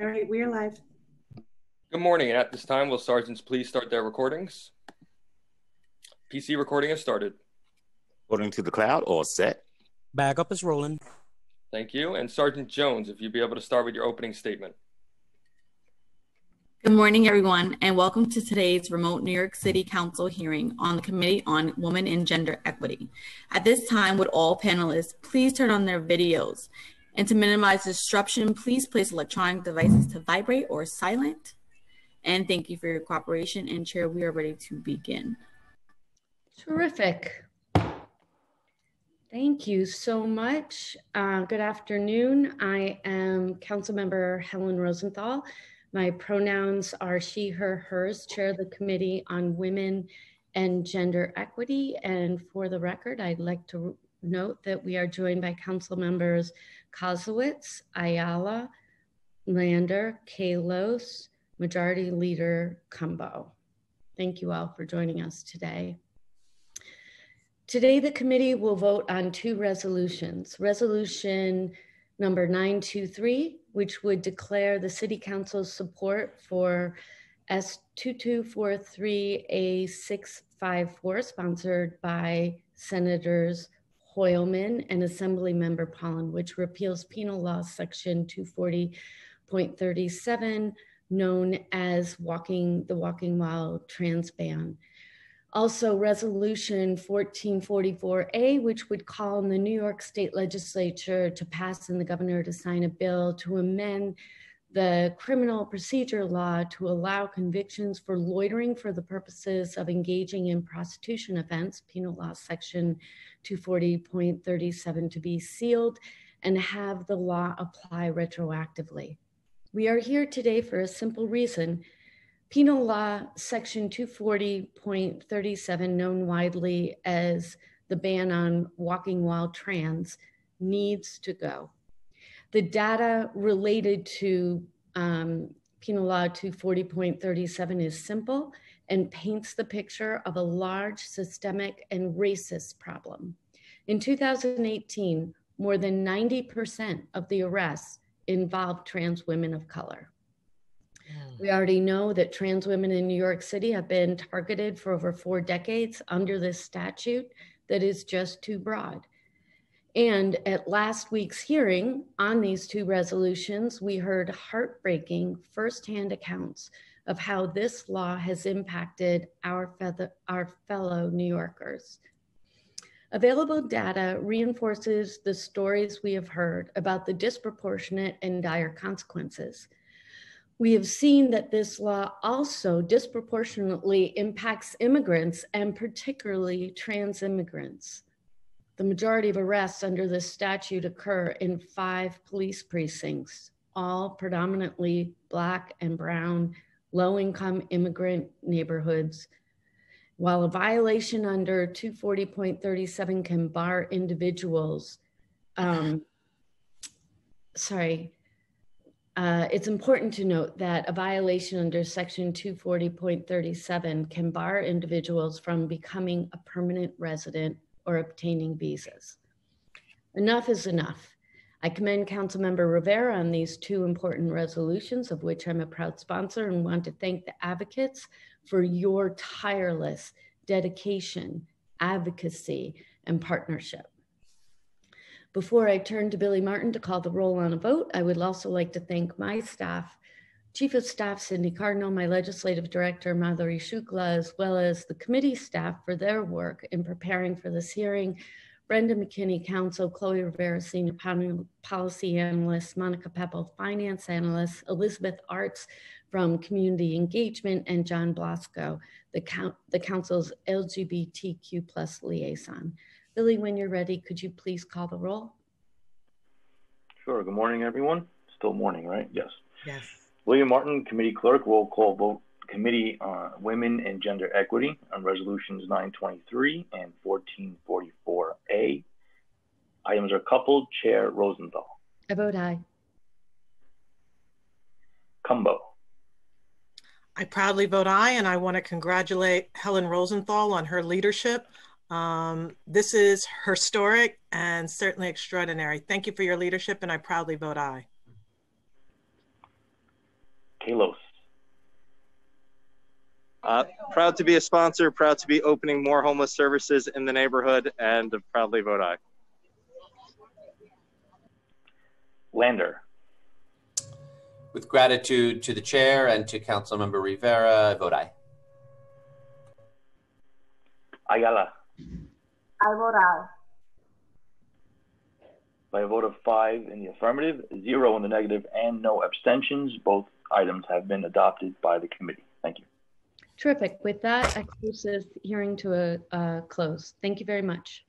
All right, we are live. Good morning. At this time, will sergeants please start their recordings? PC recording has started. According to the cloud, all set. Backup is rolling. Thank you. And Sergeant Jones, if you'd be able to start with your opening statement. Good morning, everyone, and welcome to today's remote New York City Council hearing on the Committee on Women and Gender Equity. At this time, would all panelists please turn on their videos? And to minimize disruption, please place electronic devices to vibrate or silent. And thank you for your cooperation. And Chair, we are ready to begin. Terrific. Thank you so much. Uh, good afternoon. I am Councilmember Helen Rosenthal. My pronouns are she, her, hers, chair of the Committee on Women and Gender Equity. And for the record, I'd like to note that we are joined by council members Koslowitz, Ayala, Lander, Kallos, Majority Leader Cumbo. Thank you all for joining us today. Today, the committee will vote on two resolutions. Resolution number 923, which would declare the City Council's support for S2243A654, sponsored by Senators Hoylman and Assemblymember Paulin, which repeals Penal Law Section 240.37, known as walking the walking while trans ban. Also, Resolution 1444A, which would call on the New York State Legislature to pass and the governor to sign a bill to amend the criminal procedure law to allow convictions for loitering for the purposes of engaging in prostitution offense, penal law section 240.37 to be sealed and have the law apply retroactively. We are here today for a simple reason Penal Law Section 240.37, known widely as the ban on walking while trans, needs to go. The data related to um, Penal Law 240.37 is simple and paints the picture of a large systemic and racist problem. In 2018, more than 90% of the arrests involved trans women of color. We already know that trans women in New York City have been targeted for over four decades under this statute that is just too broad. And at last week's hearing on these two resolutions, we heard heartbreaking firsthand accounts of how this law has impacted our, our fellow New Yorkers. Available data reinforces the stories we have heard about the disproportionate and dire consequences we have seen that this law also disproportionately impacts immigrants and particularly trans immigrants. The majority of arrests under this statute occur in five police precincts, all predominantly Black and Brown, low income immigrant neighborhoods. While a violation under 240.37 can bar individuals, um, sorry, uh, it's important to note that a violation under Section 240.37 can bar individuals from becoming a permanent resident or obtaining visas. Enough is enough. I commend Councilmember Rivera on these two important resolutions, of which I'm a proud sponsor, and want to thank the advocates for your tireless dedication, advocacy, and partnership. Before I turn to Billy Martin to call the roll on a vote, I would also like to thank my staff, Chief of Staff Cindy Cardinal, my Legislative Director Madhuri Shukla, as well as the committee staff for their work in preparing for this hearing. Brenda McKinney, Counsel, Chloe Rivera, Senior Policy Analyst, Monica Pepple, Finance Analyst, Elizabeth Arts from Community Engagement, and John Blasco, the, the Council's LGBTQ plus liaison. Billy, when you're ready, could you please call the roll? Sure. Good morning, everyone. Still morning, right? Yes. Yes. William Martin, Committee Clerk, roll call vote Committee on Women and Gender Equity on Resolutions 923 and 1444A. Items are coupled. Chair Rosenthal. I vote aye. Cumbo. I proudly vote aye, and I want to congratulate Helen Rosenthal on her leadership um, this is historic and certainly extraordinary. Thank you for your leadership, and I proudly vote aye. Kallos. Uh, proud to be a sponsor, proud to be opening more homeless services in the neighborhood, and proudly vote aye. Lander. With gratitude to the chair and to Councilmember Rivera, I vote aye. Ayala. I vote aye. By a vote of five in the affirmative, zero in the negative, and no abstentions, both items have been adopted by the committee. Thank you. Terrific. With that, I close this hearing to a, a close. Thank you very much.